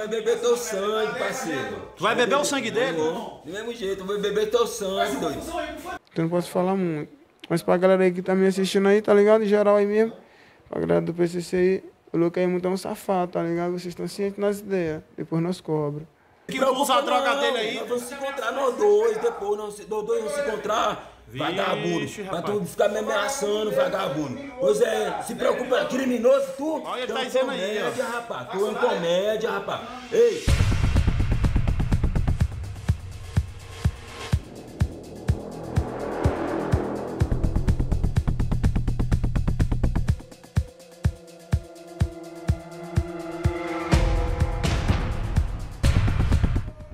vai beber teu sangue, parceiro. Tu vai beber o sangue dele? Do mesmo jeito, vai beber teu sangue, doido. Então não posso falar muito. Mas pra galera aí que tá me assistindo aí, tá ligado? Em geral aí mesmo. Pra galera do PCC aí, o Lucas aí é muito um safado, tá ligado? Vocês estão cientes nas ideias. Depois nós cobra. Que usa a droga dele aí. Nós vamos se encontrar nós dois, depois nós dois vamos se encontrar. Vagabundo, Vixe, pra rapaz. tu ficar me ameaçando, vagabundo. Pois é, se preocupa, criminoso tu? Olha, é tá dizendo aí, ó. comédia, rapaz. Tu é um comédia, rapaz. Ei,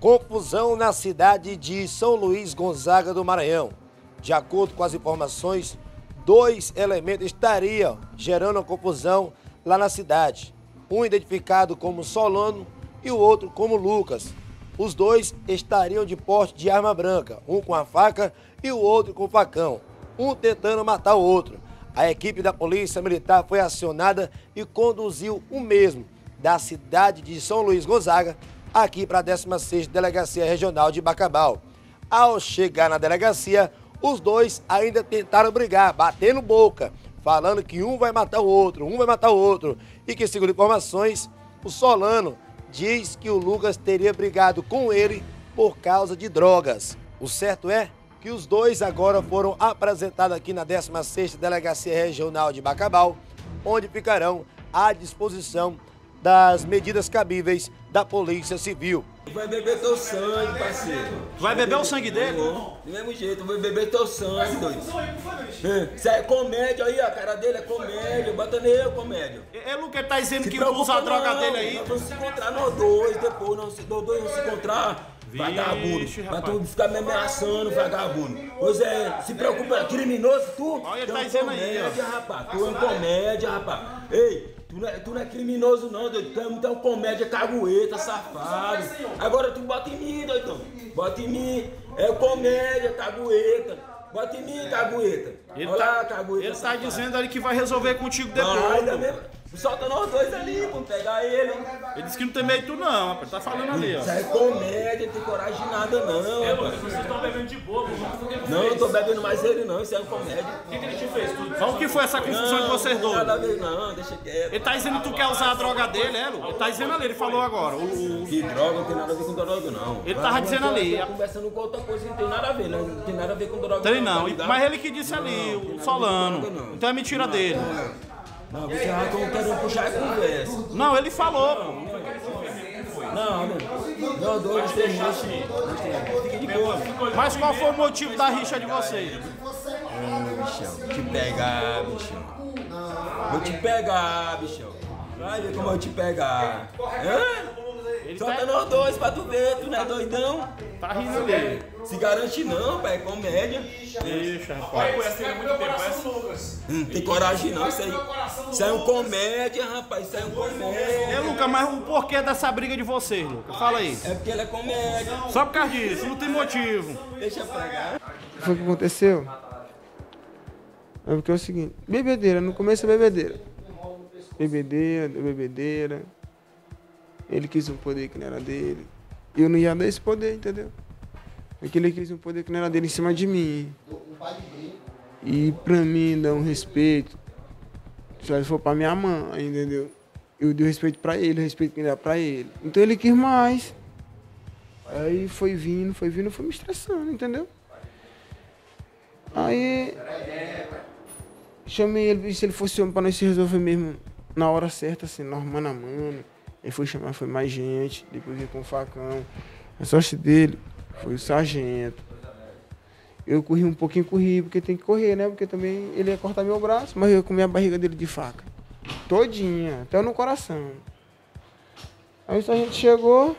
Confusão na cidade de São Luís Gonzaga do Maranhão. De acordo com as informações, dois elementos estariam gerando a confusão lá na cidade. Um identificado como Solano e o outro como Lucas. Os dois estariam de porte de arma branca, um com a faca e o outro com o facão, um tentando matar o outro. A equipe da Polícia Militar foi acionada e conduziu o mesmo da cidade de São Luís Gonzaga aqui para a 16ª Delegacia Regional de Bacabal. Ao chegar na delegacia, os dois ainda tentaram brigar, batendo boca, falando que um vai matar o outro, um vai matar o outro, e que, segundo informações, o Solano diz que o Lucas teria brigado com ele por causa de drogas. O certo é que os dois agora foram apresentados aqui na 16ª Delegacia Regional de Bacabal, onde ficarão à disposição das medidas cabíveis da Polícia Civil. vai beber teu sangue, parceiro. Vai beber o sangue dele? Do mesmo jeito, vai beber teu sangue, doido. É, Isso é comédia aí, a cara dele é comédia. Bota nele, comédia. É Lucas, ele tá dizendo Se que usa a droga não, dele aí. Vamos se encontrar nós dois, depois nós, nós dois vamos se encontrar. Vagabundo, Vixe, pra tu ficar me ameaçando, vagabundo. Pois é, se preocupa, criminoso tu? Olha, ele é tá dizendo aí, comédia, rapaz. Tu é um comédia, rapaz. Ei, tu não é, tu não é criminoso não, doido. Tu é, é um comédia cagueta, safado. Agora tu bota em mim, doidão. Bota em mim. É comédia, cagueta. Bota em mim, cagueta. Ele Olha tá, lá, cagueta. ele tá dizendo ali que vai resolver contigo Vai, depois. mesmo. Solta nós dois ali, vamos pegar ele. Ele disse que não tem medo tu não, rapaz. Tá falando ali, ó. Isso é comédia, não tem coragem de nada não, rapaz. Vocês estão bebendo de boa, mano. O que ele Não, eu tô bebendo mais ele não, isso é comédia. O que, que ele te fez? Tu, Mas o que foi essa confusão de vocês não, nada a dois? ver não, deixa quieto. Ele tá dizendo que tu quer usar a droga dele, é, Lu? Ele tá dizendo ali, ele falou agora. O, o- Que droga, não tem nada a ver com droga não. Ele tava dizendo ali. Tá conversando com outra coisa que não tem nada a ver, não, não tem nada a ver com droga Tem não, tá mas ele que disse ali, o Solano. Então é mentira dele. Não, você estão querendo puxar conversa. Não, ele falou. Não, não. Não, dois, três meses. Mas qual foi o motivo da rixa de vocês? Ô, bichão, te pegar, bichão. Vou te pegar, bichão. Vai ver como eu vou te pegar. Hã? Ele Solta tá, nós dois pra tu ver, tu não é doidão? tá rindo ali. Se garante não, pai, é comédia. Deixa, rapaz. ele há muito tempo, conhece? Não tem coragem não, isso aí. Isso aí é um comédia, rapaz, isso aí é um comédia. Ei, Lucas, mas o porquê dessa briga de vocês, Lucas? Fala aí. É porque ele é comédia. Só por causa disso, não tem motivo. Deixa eu pegar. O que foi que aconteceu? É porque é o seguinte, bebedeira, no começo é bebedeira. Bebedeira, bebedeira. Ele quis um poder que não era dele. Eu não ia dar esse poder, entendeu? Porque ele quis um poder que não era dele em cima de mim. E pra mim dar um respeito. Se for pra minha mãe, entendeu? Eu dei respeito pra ele, respeito que era pra ele. Então ele quis mais. Aí foi vindo, foi vindo, foi me estressando, entendeu? Aí chamei ele, se ele fosse homem pra nós se resolver mesmo na hora certa, assim, nós mano a mano. Ele foi chamar, foi mais gente, depois veio com o facão. A sorte dele foi o sargento. Eu corri um pouquinho, corri, porque tem que correr, né? Porque também ele ia cortar meu braço, mas eu comi a barriga dele de faca. Todinha, até no coração. Aí o sargento chegou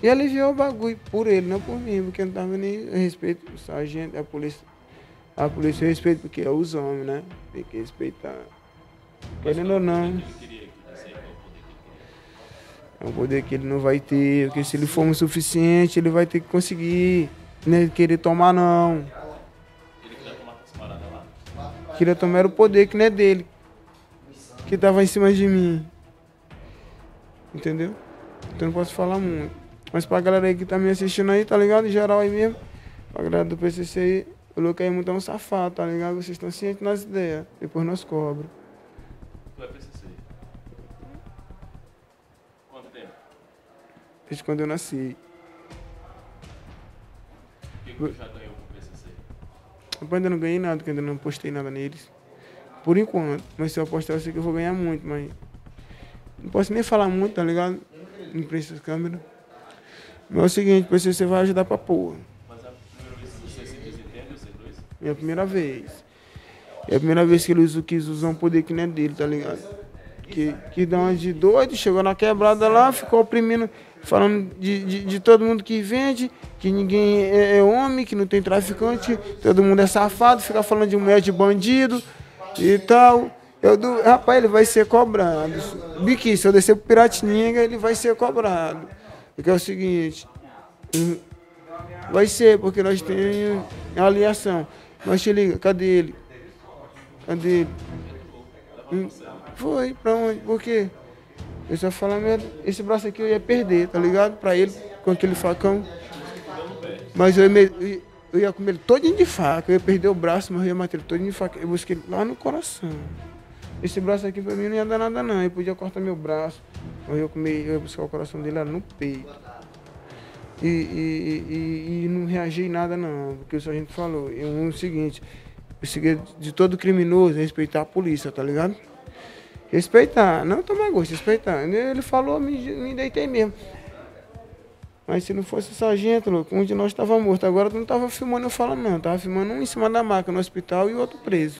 e aliviou o bagulho por ele, não por mim, porque eu não tava nem respeito o sargento, a polícia. A polícia eu respeito porque é os homens, né? Tem que respeitar. Querendo ou não. É um poder que ele não vai ter, porque se ele for o suficiente, ele vai ter que conseguir. Não é querer tomar não. Queria tomar era o poder que não é dele. Que tava em cima de mim. Entendeu? Então não posso falar muito. Mas pra galera aí que tá me assistindo aí, tá ligado? Em geral aí mesmo. Pra galera do PCC aí, o louco aí é muito um safado, tá ligado? Vocês estão cientes nas ideias. Depois nós cobra. Tu é PCC. Desde quando eu nasci. O que, que tu já ganhou com o PCC? Eu ainda não ganhei nada, porque ainda não postei nada neles. Por enquanto. Mas se eu postar, eu sei que eu vou ganhar muito, mas. Não posso nem falar muito, tá ligado? Em preço das câmeras. Mas é o seguinte, você vai ajudar pra porra. Mas é a primeira vez que você se desentende, vocês dois? Minha primeira vez. É a primeira vez que ele usa- quis usar um poder que não é dele, tá ligado? Que, que dá uma de doido, chegou na quebrada lá, ficou oprimindo, falando de, de, de todo mundo que vende, que ninguém é, é homem, que não tem traficante, todo mundo é safado, fica falando de mulher de bandido e tal. Eu, do, rapaz, ele vai ser cobrado. Biqui, se eu descer pro Piratininga, ele vai ser cobrado. Porque é o seguinte, vai ser, porque nós temos aliação. Mas te liga, cadê ele? Cadê ele? Hum, Foi, pra onde? Por quê? Eu só falo merda. Esse braço aqui eu ia perder, tá ligado? Pra ele, com aquele facão. Mas eu ia, eu ia comer ele todinho de faca. Eu ia perder o braço, mas eu ia matar ele todinho de faca. Eu busquei ele lá no coração. Esse braço aqui pra mim não ia dar nada não. Eu podia cortar meu braço. Mas eu eu ia buscar o coração dele lá no peito. E, e, e, e não reagi nada não, porque o sargento falou. É o seguinte, o segredo de todo criminoso é respeitar a polícia, tá ligado? Respeitar, não tomar gosto, respeitar. Ele falou, me, me deitei mesmo. Mas se não fosse o sargento, louco, um de nós estava morto. Agora não estava filmando eu falando não, estava filmando um em cima da maca no hospital e o outro preso.